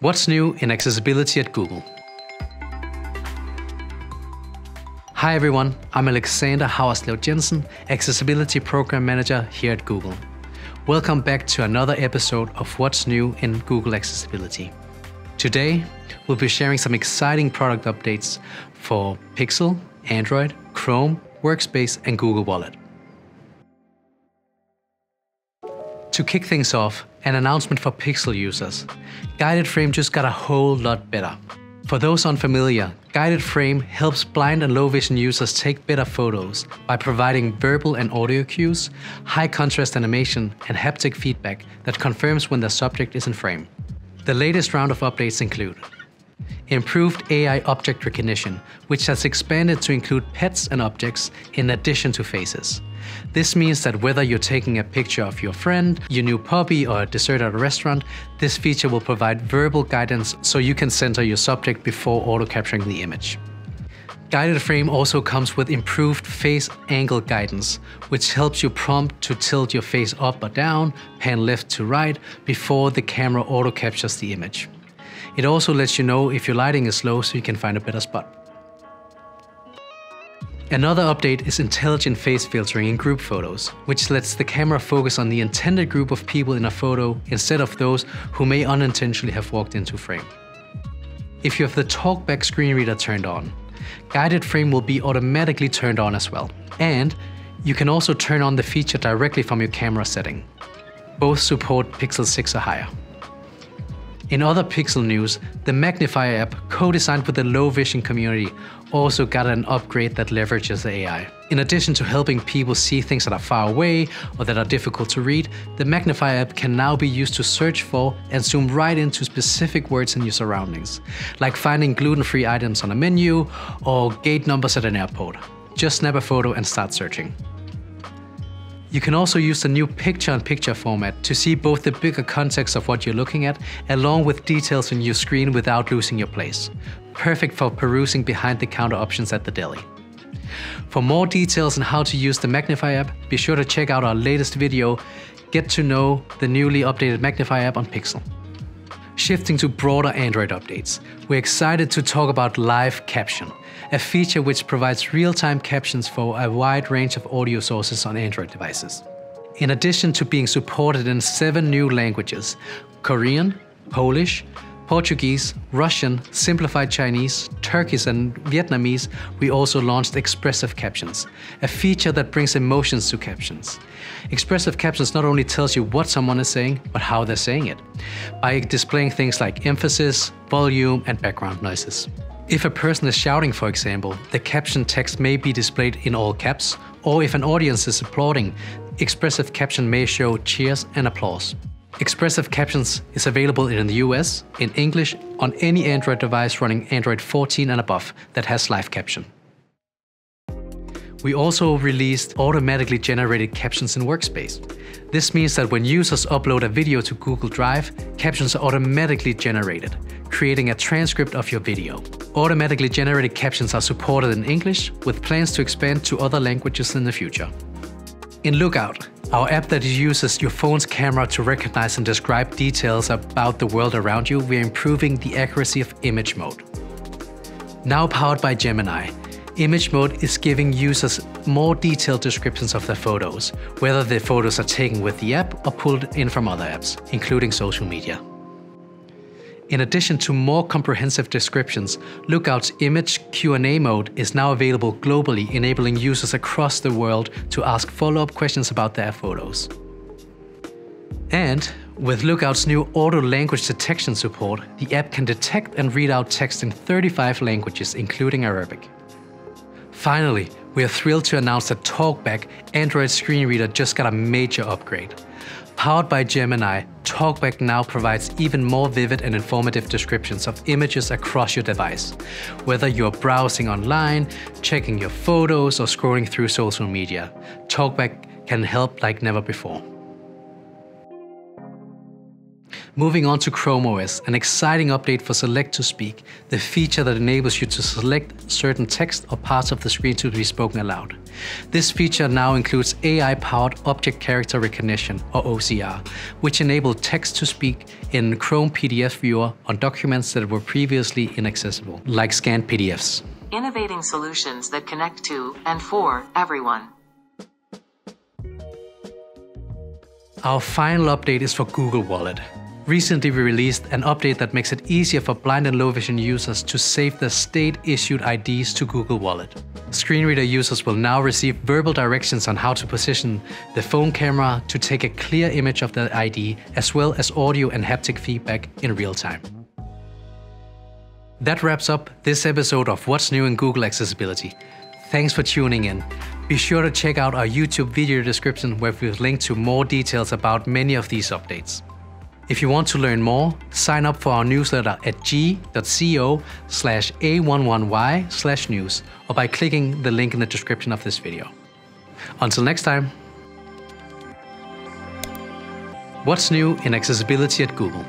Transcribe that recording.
What's new in accessibility at Google? Hi everyone, I'm Alexander Hauerslev Jensen, Accessibility Program Manager here at Google. Welcome back to another episode of What's New in Google Accessibility. Today, we'll be sharing some exciting product updates for Pixel, Android, Chrome, Workspace, and Google Wallet. To kick things off, an announcement for Pixel users. Guided Frame just got a whole lot better. For those unfamiliar, Guided Frame helps blind and low vision users take better photos by providing verbal and audio cues, high contrast animation, and haptic feedback that confirms when the subject is in frame. The latest round of updates include improved AI object recognition, which has expanded to include pets and objects in addition to faces. This means that whether you're taking a picture of your friend, your new puppy, or a dessert at a restaurant, this feature will provide verbal guidance so you can center your subject before auto capturing the image. Guided Frame also comes with improved face angle guidance, which helps you prompt to tilt your face up or down, pan left to right, before the camera auto captures the image. It also lets you know if your lighting is low so you can find a better spot. Another update is intelligent face filtering in group photos, which lets the camera focus on the intended group of people in a photo instead of those who may unintentionally have walked into frame. If you have the TalkBack screen reader turned on, Guided Frame will be automatically turned on as well. And you can also turn on the feature directly from your camera setting. Both support Pixel 6 or higher. In other Pixel news, the Magnifier app, co-designed with the low vision community, also got an upgrade that leverages AI. In addition to helping people see things that are far away or that are difficult to read, the Magnifier app can now be used to search for and zoom right into specific words in your surroundings, like finding gluten-free items on a menu or gate numbers at an airport. Just snap a photo and start searching. You can also use the new picture-in-picture format to see both the bigger context of what you're looking at, along with details on your screen without losing your place. Perfect for perusing behind-the-counter options at the deli. For more details on how to use the Magnify app, be sure to check out our latest video, Get to know the newly updated Magnify app on Pixel. Shifting to broader Android updates, we're excited to talk about Live Caption, a feature which provides real-time captions for a wide range of audio sources on Android devices. In addition to being supported in seven new languages, Korean, Polish, Portuguese, Russian, simplified Chinese, Turkish, and Vietnamese, we also launched Expressive Captions, a feature that brings emotions to captions. Expressive Captions not only tells you what someone is saying, but how they're saying it, by displaying things like emphasis, volume, and background noises. If a person is shouting, for example, the caption text may be displayed in all caps, or if an audience is applauding, expressive caption may show cheers and applause. Expressive Captions is available in the US, in English, on any Android device running Android 14 and above that has live caption. We also released automatically generated captions in Workspace. This means that when users upload a video to Google Drive, captions are automatically generated, creating a transcript of your video. Automatically generated captions are supported in English, with plans to expand to other languages in the future. In Lookout, our app that uses your phone's camera to recognize and describe details about the world around you, we're improving the accuracy of image mode. Now powered by Gemini, image mode is giving users more detailed descriptions of their photos, whether the photos are taken with the app or pulled in from other apps, including social media. In addition to more comprehensive descriptions, Lookout's image Q&A mode is now available globally, enabling users across the world to ask follow-up questions about their photos. And with Lookout's new auto language detection support, the app can detect and read out text in 35 languages, including Arabic. Finally, we are thrilled to announce that TalkBack Android screen reader just got a major upgrade. Powered by Gemini, TalkBack now provides even more vivid and informative descriptions of images across your device. Whether you're browsing online, checking your photos, or scrolling through social media, TalkBack can help like never before. Moving on to Chrome OS, an exciting update for Select to Speak, the feature that enables you to select certain text or parts of the screen to be spoken aloud. This feature now includes AI-powered object character recognition, or OCR, which enabled text to speak in Chrome PDF Viewer on documents that were previously inaccessible, like scanned PDFs. Innovating solutions that connect to and for everyone. Our final update is for Google Wallet. Recently, we released an update that makes it easier for blind and low vision users to save their state issued IDs to Google Wallet. Screen reader users will now receive verbal directions on how to position the phone camera to take a clear image of the ID, as well as audio and haptic feedback in real time. That wraps up this episode of What's New in Google Accessibility. Thanks for tuning in. Be sure to check out our YouTube video description where we've linked to more details about many of these updates. If you want to learn more, sign up for our newsletter at g.co slash a11y slash news or by clicking the link in the description of this video. Until next time, what's new in accessibility at Google?